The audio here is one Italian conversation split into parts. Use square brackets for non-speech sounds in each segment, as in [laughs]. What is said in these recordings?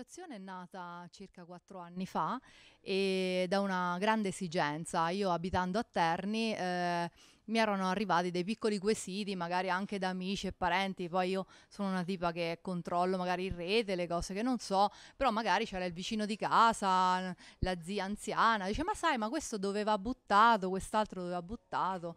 l'associazione è nata circa quattro anni fa e da una grande esigenza. Io abitando a Terni eh, mi erano arrivati dei piccoli quesiti, magari anche da amici e parenti. Poi io sono una tipa che controllo magari in rete le cose che non so, però magari c'era il vicino di casa, la zia anziana, dice: Ma sai, ma questo doveva buttato, quest'altro doveva buttato.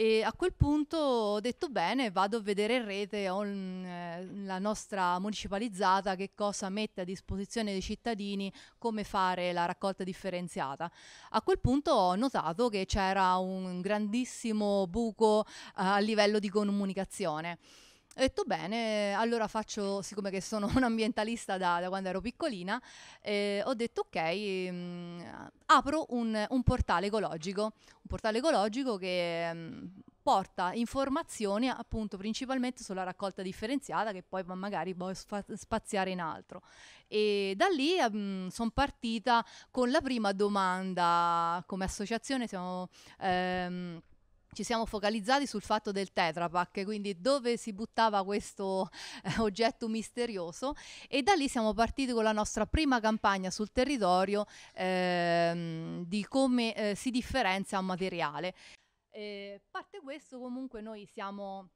E a quel punto ho detto bene, vado a vedere in rete on, eh, la nostra municipalizzata che cosa mette a disposizione dei cittadini, come fare la raccolta differenziata. A quel punto ho notato che c'era un grandissimo buco eh, a livello di comunicazione. Ho detto bene, allora faccio, siccome che sono [laughs] un ambientalista da, da quando ero piccolina, eh, ho detto ok, mh, mm, apro un, un, portale ecologico, un portale ecologico che mh, mm, porta informazioni appunto principalmente sulla raccolta differenziata che poi magari può spaziare in altro. E da lì mm, sono partita con la prima domanda come associazione, siamo... Ehm, ci siamo focalizzati sul fatto del Tetra Pak, quindi dove si buttava questo eh, oggetto misterioso e da lì siamo partiti con la nostra prima campagna sul territorio ehm, di come eh, si differenzia un materiale. Eh, parte questo comunque noi siamo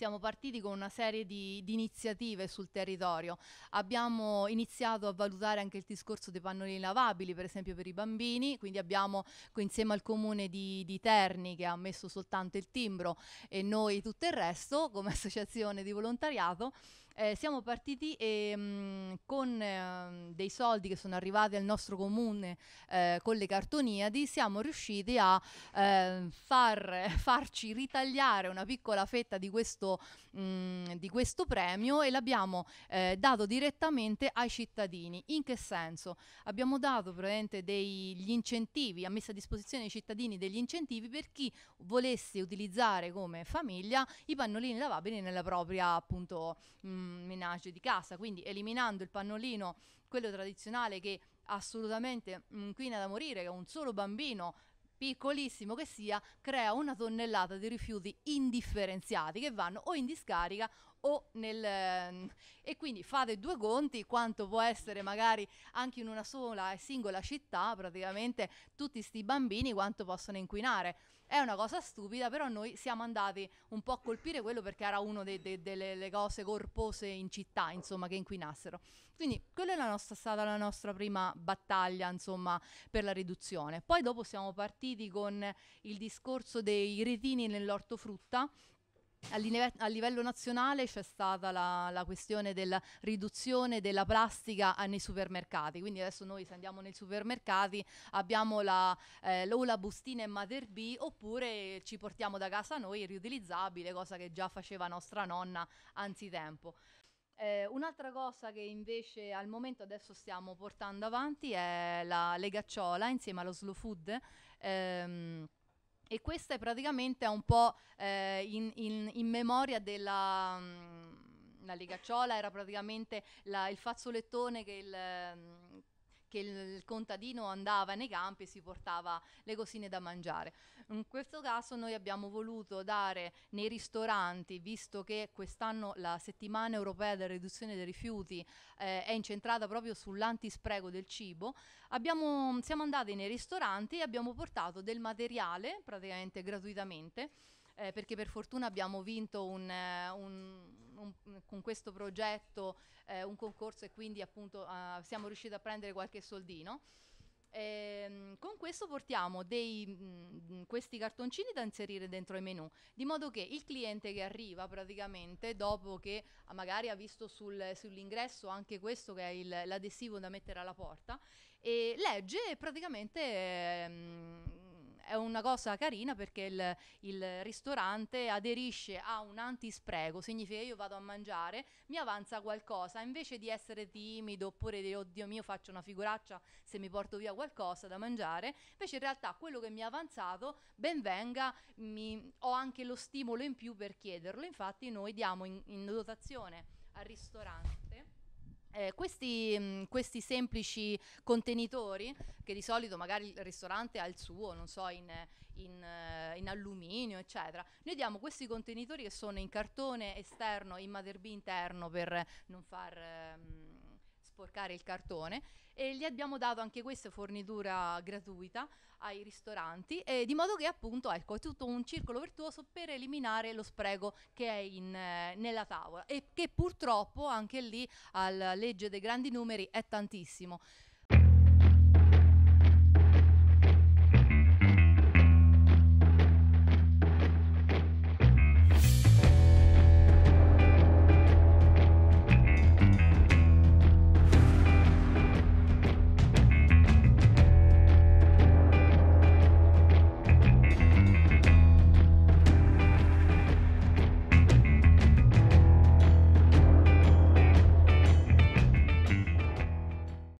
siamo partiti con una serie di, di, iniziative sul territorio. Abbiamo iniziato a valutare anche il discorso dei pannolini lavabili, per esempio per i bambini, quindi abbiamo insieme al comune di, di Terni che ha messo soltanto il timbro e noi tutto il resto come [laughs] associazione di volontariato eh, siamo partiti e, mh, mm, con eh, dei soldi che sono arrivati al nostro comune eh, con le cartoniadi, siamo riusciti a eh, far, [laughs] farci ritagliare una piccola fetta di questo, mh, mm, di questo premio e l'abbiamo eh, dato direttamente ai cittadini. In che senso? Abbiamo dato degli incentivi, ha messo a disposizione dei cittadini degli incentivi per chi volesse utilizzare come famiglia i pannolini lavabili nella propria appunto mh, mm, menage di casa, quindi eliminando il pannolino, quello tradizionale che assolutamente inquina da morire, che un solo bambino piccolissimo che sia, crea una tonnellata di rifiuti indifferenziati che vanno o in discarica o nel... e quindi fate due conti quanto può essere magari anche in una sola e singola città praticamente tutti questi bambini quanto possono inquinare. È una cosa stupida, però noi siamo andati un po' a colpire quello perché era una de- de- delle cose corpose in città, insomma, che inquinassero. Quindi quella è la nostra, stata la nostra prima battaglia, insomma, per la riduzione. Poi dopo siamo partiti con il discorso dei retini nell'ortofrutta a, live- a, livello nazionale c'è stata la, la, questione della riduzione della plastica nei supermercati, quindi adesso noi se andiamo nei supermercati abbiamo la, eh, la bustina in Mater B oppure ci portiamo da casa noi riutilizzabile, cosa che già faceva nostra nonna anzitempo. Eh, un'altra cosa che invece al momento adesso stiamo portando avanti è la legacciola insieme allo slow food. Ehm, e questa è praticamente un po' eh, in, in, in, memoria della... Mh, mm, la legacciola era praticamente la, il fazzolettone che il, mm, che il contadino andava nei campi e si portava le cosine da mangiare. In questo caso noi abbiamo voluto dare nei ristoranti, visto che quest'anno la settimana europea della riduzione dei rifiuti eh, è incentrata proprio sull'antispreco del cibo, abbiamo, siamo andati nei ristoranti e abbiamo portato del materiale praticamente gratuitamente eh, perché per fortuna abbiamo vinto un, eh, un, un, con questo progetto eh, un concorso e quindi appunto uh, siamo riusciti a prendere qualche soldino. Eh, con questo portiamo dei, mh, mm, questi cartoncini da inserire dentro i menu, di modo che il cliente che arriva praticamente dopo che magari ha visto sul, sull'ingresso anche questo che è il, l'adesivo da mettere alla porta, e legge e praticamente eh, è una cosa carina perché il, il, ristorante aderisce a un antispreco, significa io vado a mangiare, mi avanza qualcosa, invece di essere timido oppure di oddio mio faccio una figuraccia se mi porto via qualcosa da mangiare, invece in realtà quello che mi ha avanzato, ben venga, mi, ho anche lo stimolo in più per chiederlo, infatti noi diamo in, in dotazione al ristorante eh, questi, mh, mm, questi, semplici contenitori, che di solito magari il ristorante ha il suo, non so, in, in, uh, in, alluminio, eccetera, noi diamo questi contenitori che sono in cartone esterno in B interno per non far... Um, sporcare il cartone e gli abbiamo dato anche questa fornitura gratuita ai ristoranti e di modo che appunto ecco è tutto un circolo virtuoso per eliminare lo spreco che è in, eh, nella tavola e che purtroppo anche lì alla legge dei grandi numeri è tantissimo